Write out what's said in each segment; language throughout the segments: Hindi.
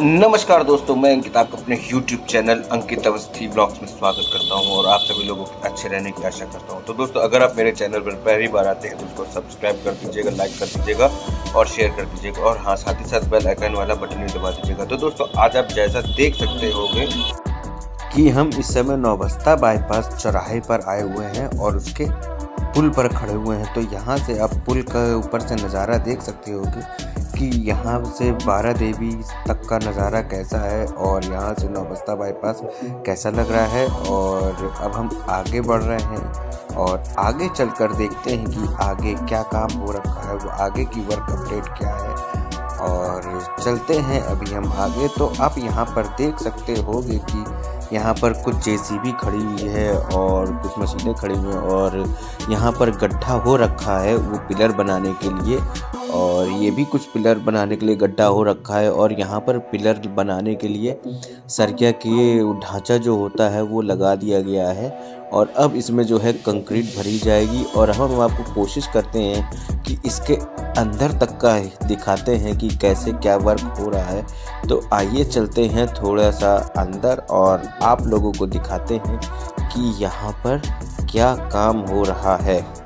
नमस्कार दोस्तों, मैं अंकित आपका अपने YouTube channel Ankit Awasthi blogs में स्वागत करता हूँ और आप सभी लोगों के अच्छे रहने की आशा करता हूँ। तो दोस्तों, अगर आप मेरे चैनल पर पहली बार आते हैं तो उसको सब्सक्राइब कर दीजिएगा लाइक कर दीजिएगा और शेयर कर दीजिएगा और हाँ साथ ही साथ बेल आइकन वाला बटन भी दबा दीजिएगा। तो दोस्तों, आज आप जैसा देख सकते होंगे कि हम इस समय नौबस्ता बाईपास चौराहे पर आए हुए हैं और उसके पुल पर खड़े हुए हैं। तो यहाँ से आप पुल का ऊपर से नज़ारा देख सकते हो कि यहाँ से बारह देवी तक का नज़ारा कैसा है और यहाँ से नौबस्ता बाईपास कैसा लग रहा है? और अब हम आगे बढ़ रहे हैं और आगे चलकर देखते हैं कि आगे क्या काम हो रखा है, वो आगे की वर्क अपडेट क्या है। और चलते हैं अभी हम आगे तो आप यहाँ पर देख सकते होगे कि यहाँ पर कुछ जेसीबी खड़ी हुई है और कुछ मशीनें खड़ी हुई हैं और यहाँ पर गड्ढा हो रखा है वो पिलर बनाने के लिए और ये भी कुछ पिलर बनाने के लिए गड्ढा हो रखा है और यहाँ पर पिलर बनाने के लिए सरिया के ढांचा जो होता है वो लगा दिया गया है और अब इसमें जो है कंक्रीट भरी जाएगी और हम आपको कोशिश करते हैं कि इसके अंदर तक का दिखाते हैं कि कैसे क्या वर्क हो रहा है। तो आइए चलते हैं थोड़ा सा अंदर और आप लोगों को दिखाते हैं कि यहाँ पर क्या काम हो रहा है।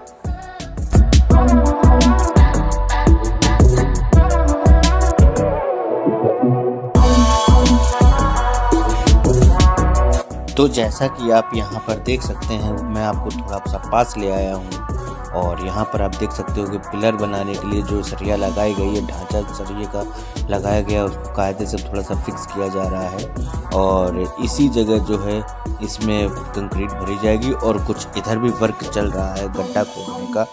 तो जैसा कि आप यहाँ पर देख सकते हैं, मैं आपको थोड़ा सा पास ले आया हूँ। और यहाँ पर आप देख सकते हो कि पिलर बनाने के लिए जो सरिया लगाई गई है, ढांचा सरिये का लगाया गया उसको कायदे से थोड़ा सा फिक्स किया जा रहा है। और इसी जगह जो है, इसमें कंक्रीट भरी जाएगी और कुछ इधर भी वर्क चल रहा है गड्ढा खोदने का।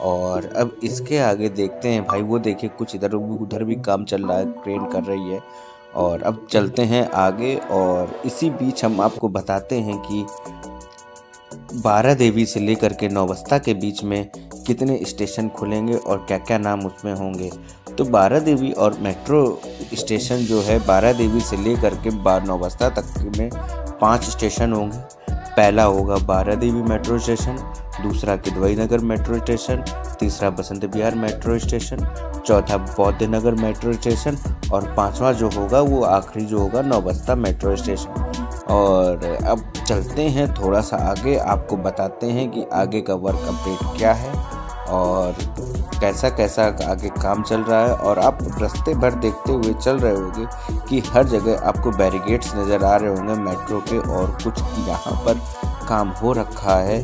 और अब इसके आगे देखते हैं, भाई वो देखिए, कुछ इधर उधर भी काम चल रहा है क्रेन कर रही है। और अब चलते हैं आगे और इसी बीच हम आपको बताते हैं कि बारह देवी से लेकर के नौबस्ता के बीच में कितने स्टेशन खुलेंगे और क्या क्या नाम उसमें होंगे। तो बारह देवी और मेट्रो स्टेशन जो है, बारह देवी से लेकर के बार नौबस्ता तक में पाँच स्टेशन होंगे। पहला होगा बारह देवी मेट्रो स्टेशन दूसरा किदवई नगर मेट्रो स्टेशन, तीसरा बसंत बिहार मेट्रो स्टेशन, चौथा बौद्ध नगर मेट्रो स्टेशन और पांचवा जो होगा वो आखिरी जो होगा नौबस्ता मेट्रो स्टेशन। और अब चलते हैं थोड़ा सा आगे, आपको बताते हैं कि आगे का वर्क अपडेट क्या है और कैसा कैसा आगे काम चल रहा है और आप रास्ते भर देखते हुए चल रहे होंगे कि हर जगह आपको बैरिगेड्स नज़र आ रहे होंगे मेट्रो के और कुछ यहाँ पर काम हो रखा है।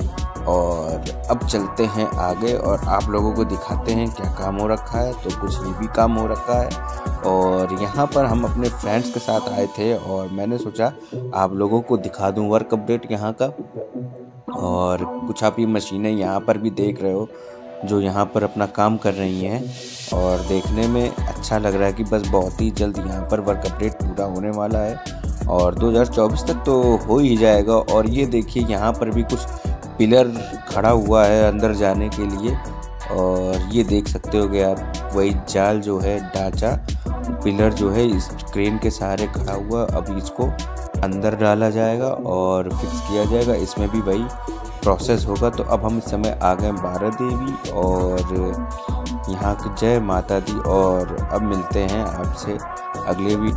और अब चलते हैं आगे और आप लोगों को दिखाते हैं क्या काम हो रखा है। तो कुछ ये भी काम हो रखा है। और यहाँ पर हम अपने फ्रेंड्स के साथ आए थे और मैंने सोचा आप लोगों को दिखा दूँ वर्क अपडेट यहाँ का। और कुछ आप ये मशीनें यहाँ पर भी देख रहे हो जो यहाँ पर अपना काम कर रही हैं। और देखने में अच्छा लग रहा है कि बस बहुत ही जल्द यहाँ पर वर्क अपडेट पूरा होने वाला है। और 2024 तक तो हो ही जाएगा। और ये देखिए यहाँ पर भी कुछ पिलर खड़ा हुआ है अंदर जाने के लिए और ये देख सकते हो कि आप, वही जाल जो है ढांचा पिलर जो है, इस क्रेन के सहारे खड़ा हुआ अब इसको अंदर डाला जाएगा और फिक्स किया जाएगा। इसमें भी वही प्रोसेस होगा। तो अब हम इस समय आ गए बारह देवी और यहाँ की जय माता दी और अब मिलते हैं आपसे अगले भी